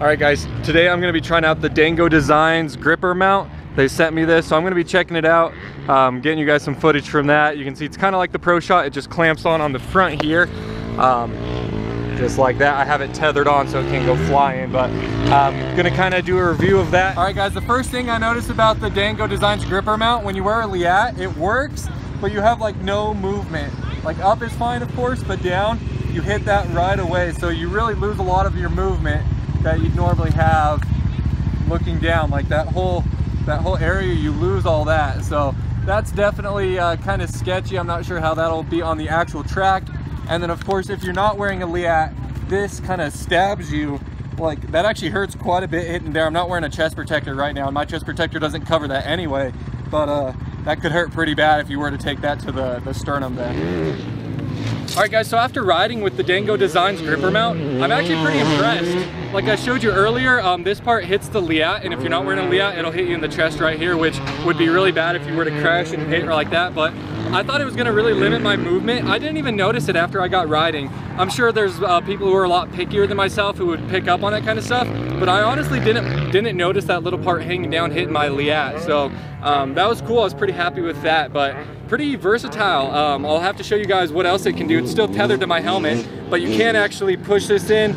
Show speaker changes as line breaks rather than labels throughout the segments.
All right guys, today I'm gonna be trying out the Dango Designs gripper mount. They sent me this, so I'm gonna be checking it out, um, getting you guys some footage from that. You can see it's kind of like the Pro Shot, it just clamps on on the front here. Um, just like that. I have it tethered on so it can't go flying, but I'm um, gonna kind of do a review of that. All right guys, the first thing I noticed about the Dango Designs gripper mount, when you wear a Leatt, it works, but you have like no movement. Like up is fine, of course, but down, you hit that right away. So you really lose a lot of your movement that you'd normally have looking down. Like that whole, that whole area, you lose all that. So that's definitely uh, kind of sketchy. I'm not sure how that'll be on the actual track. And then of course, if you're not wearing a Leatt, this kind of stabs you like that actually hurts quite a bit hitting there. I'm not wearing a chest protector right now and my chest protector doesn't cover that anyway, but uh, that could hurt pretty bad if you were to take that to the, the sternum then. All right guys, so after riding with the Dango Designs gripper mount, I'm actually pretty impressed. Like I showed you earlier, um, this part hits the Leatt, and if you're not wearing a Leatt, it'll hit you in the chest right here, which would be really bad if you were to crash and hit or like that, but I thought it was gonna really limit my movement. I didn't even notice it after I got riding. I'm sure there's uh, people who are a lot pickier than myself who would pick up on that kind of stuff, but I honestly didn't didn't notice that little part hanging down hitting my Leatt. So um, that was cool, I was pretty happy with that, but pretty versatile. Um, I'll have to show you guys what else it can do. It's still tethered to my helmet, but you can actually push this in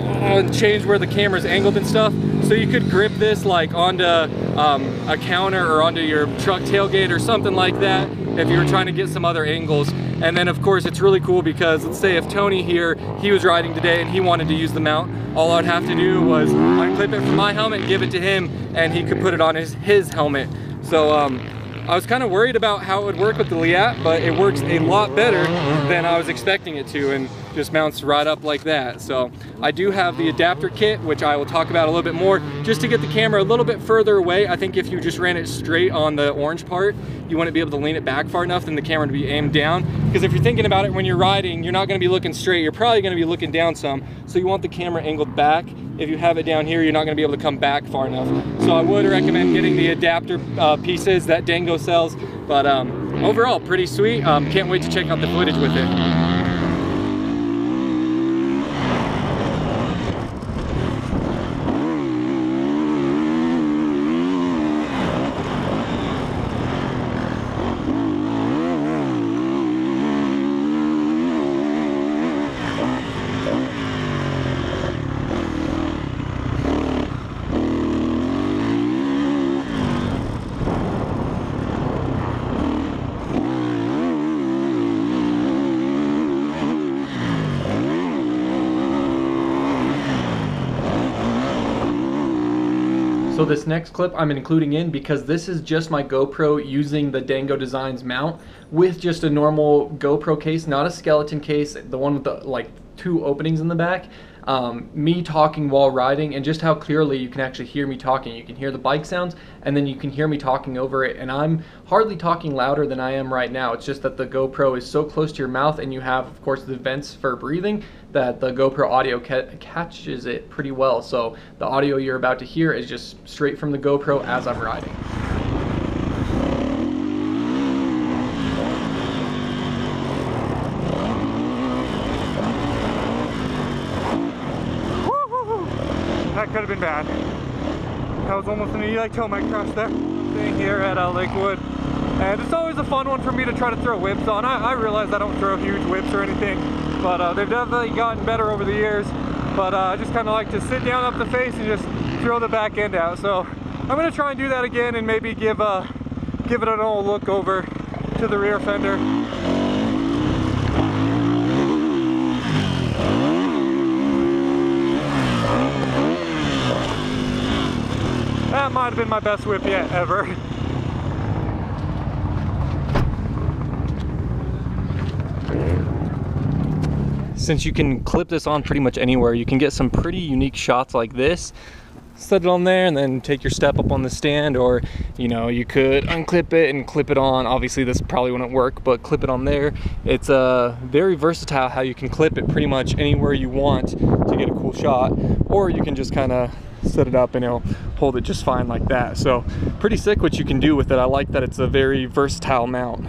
uh, and change where the camera's angled and stuff. So you could grip this like onto um, a counter or onto your truck tailgate or something like that if you were trying to get some other angles. And then of course it's really cool because let's say if Tony here, he was riding today and he wanted to use the mount, all I'd have to do was unclip it from my helmet, give it to him, and he could put it on his, his helmet. So um, I was kind of worried about how it would work with the Leatt, but it works a lot better than I was expecting it to and just mounts right up like that. So I do have the adapter kit, which I will talk about a little bit more, just to get the camera a little bit further away. I think if you just ran it straight on the orange part, you wouldn't be able to lean it back far enough, then the camera would be aimed down. Because if you're thinking about it when you're riding, you're not gonna be looking straight, you're probably gonna be looking down some. So you want the camera angled back if you have it down here, you're not gonna be able to come back far enough. So I would recommend getting the adapter uh, pieces that Dango sells, but um, overall, pretty sweet. Um, can't wait to check out the footage with it. So this next clip I'm including in because this is just my GoPro using the Dango Designs mount with just a normal GoPro case, not a skeleton case, the one with the like two openings in the back um, me talking while riding and just how clearly you can actually hear me talking. You can hear the bike sounds and then you can hear me talking over it and I'm hardly talking louder than I am right now. It's just that the GoPro is so close to your mouth and you have of course the vents for breathing that the GoPro audio ca catches it pretty well. So the audio you're about to hear is just straight from the GoPro as I'm riding.
that could have been bad. That was almost an Eli-Tomac crash there. Being here at uh, Lakewood. And it's always a fun one for me to try to throw whips on. I, I realize I don't throw huge whips or anything, but uh, they've definitely gotten better over the years. But uh, I just kind of like to sit down up the face and just throw the back end out. So I'm gonna try and do that again and maybe give, uh, give it an old look over to the rear fender. That might have been my best whip yet ever.
Since you can clip this on pretty much anywhere, you can get some pretty unique shots like this. Set it on there and then take your step up on the stand or, you know, you could unclip it and clip it on. Obviously this probably wouldn't work, but clip it on there. It's uh, very versatile how you can clip it pretty much anywhere you want to get a cool shot. Or you can just kind of set it up and it'll hold it just fine like that. So pretty sick what you can do with it. I like that it's a very versatile mount.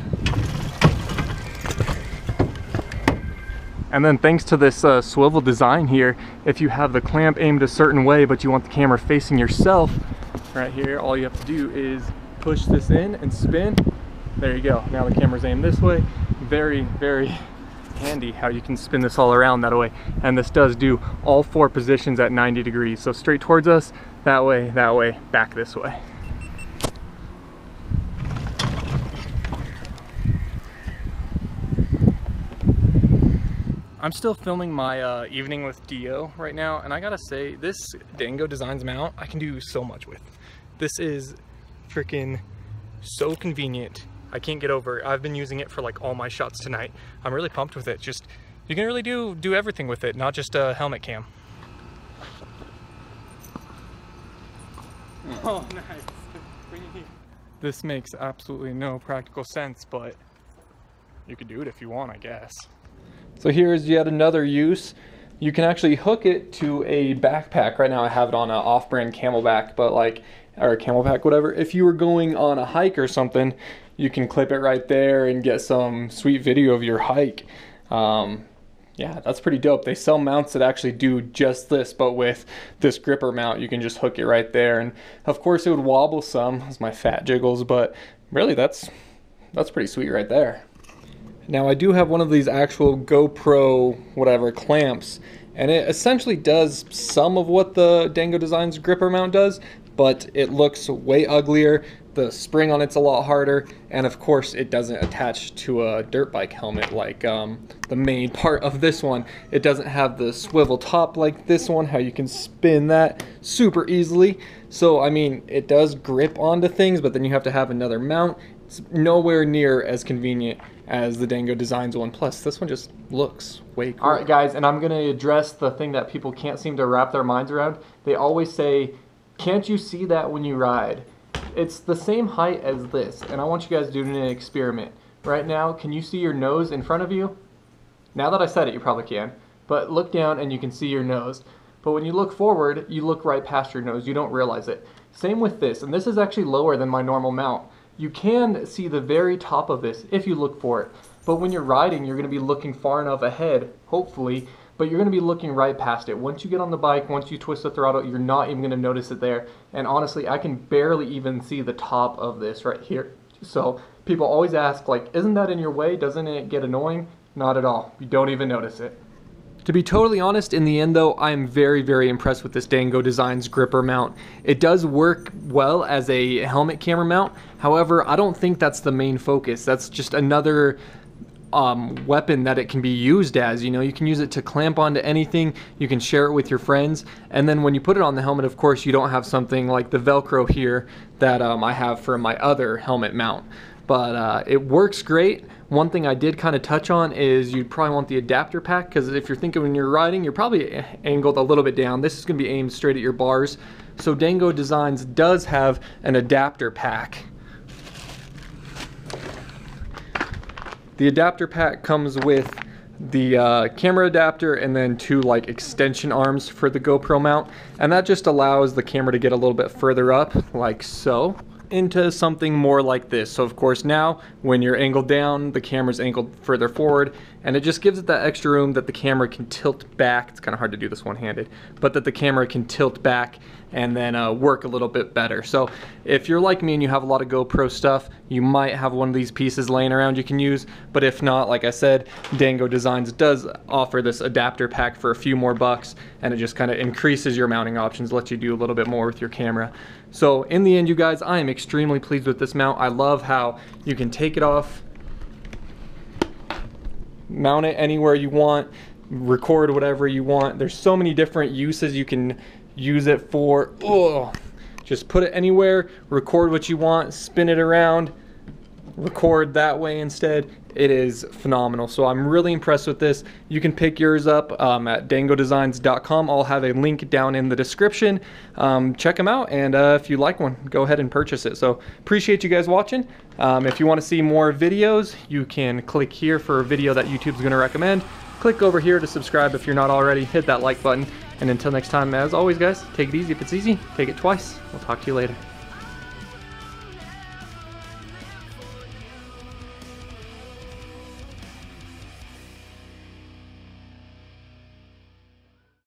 And then thanks to this uh, swivel design here, if you have the clamp aimed a certain way, but you want the camera facing yourself, right here, all you have to do is push this in and spin. There you go. Now the camera's aimed this way. Very, very handy how you can spin this all around that way. And this does do all four positions at 90 degrees. So straight towards us, that way, that way, back this way. I'm still filming my uh, evening with DeeO right now, and I gotta say, this Dango Designs mount, I can do so much with. This is freaking so convenient. I can't get over it. I've been using it for like all my shots tonight. I'm really pumped with it. Just, you can really do, do everything with it, not just a helmet cam.
Oh, nice.
This makes absolutely no practical sense, but you could do it if you want, I guess. So here's yet another use. You can actually hook it to a backpack. Right now I have it on an off-brand CamelBak, but like, or CamelBak, whatever. If you were going on a hike or something, you can clip it right there and get some sweet video of your hike. Um, yeah, that's pretty dope. They sell mounts that actually do just this, but with this gripper mount, you can just hook it right there. And of course it would wobble some, as my fat jiggles, but really that's, that's pretty sweet right there. Now I do have one of these actual GoPro whatever clamps and it essentially does some of what the Dango Designs gripper mount does, but it looks way uglier. The spring on it's a lot harder, and of course it doesn't attach to a dirt bike helmet like um, the main part of this one. It doesn't have the swivel top like this one, how you can spin that super easily. So I mean, it does grip onto things, but then you have to have another mount. It's nowhere near as convenient as the Dango Designs one. Plus, this one just looks way cool. All right, guys, and I'm to address the thing that people can't seem to wrap their minds around. They always say, can't you see that when you ride? It's the same height as this, and I want you guys to do an experiment. Right now, can you see your nose in front of you? Now that I said it, you probably can. But look down and you can see your nose. But when you look forward, you look right past your nose. You don't realize it. Same with this, and this is actually lower than my normal mount you can see the very top of this if you look for it. But when you're riding, you're going to be looking far enough ahead, hopefully, but you're going to be looking right past it. Once you get on the bike, once you twist the throttle, you're not even going to notice it there. And honestly, I can barely even see the top of this right here. So people always ask, like, isn't that in your way? Doesn't it get annoying? Not at all. You don't even notice it. To be totally honest, in the end though, I am very, very impressed with this Dango Designs gripper mount. It does work well as a helmet camera mount. However, I don't think that's the main focus. That's just another um, weapon that it can be used as. You know, you can use it to clamp onto anything, you can share it with your friends, and then when you put it on the helmet, of course, you don't have something like the Velcro here that um, I have for my other helmet mount. But uh, it works great. One thing I did kind of touch on is you'd probably want the adapter pack because if you're thinking when you're riding, you're probably angled a little bit down. This is going to be aimed straight at your bars. So Dango Designs does have an adapter pack. The adapter pack comes with the uh, camera adapter and then two like extension arms for the GoPro mount and that just allows the camera to get a little bit further up like so into something more like this. So of course now when you're angled down, the camera's angled further forward and it just gives it that extra room that the camera can tilt back. It's kind of hard to do this one-handed, but that the camera can tilt back and then uh, work a little bit better. So if you're like me and you have a lot of GoPro stuff, you might have one of these pieces laying around you can use, but if not, like I said, Dango Designs does offer this adapter pack for a few more bucks and it just kind of increases your mounting options, lets you do a little bit more with your camera. So in the end, you guys, I am extremely pleased with this mount. I love how you can take it off, mount it anywhere you want, record whatever you want. There's so many different uses you can use it for. Oh, just put it anywhere, record what you want, spin it around, record that way instead. It is phenomenal. So I'm really impressed with this. You can pick yours up um, at dangodesigns.com. I'll have a link down in the description. Um, check them out, and uh, if you like one, go ahead and purchase it. So appreciate you guys watching. Um, if you want to see more videos, you can click here for a video that YouTube's going to recommend. Click over here to subscribe if you're not already. Hit that like button. And until next time, as always, guys, take it easy if it's easy. Take it twice. We'll talk to you later.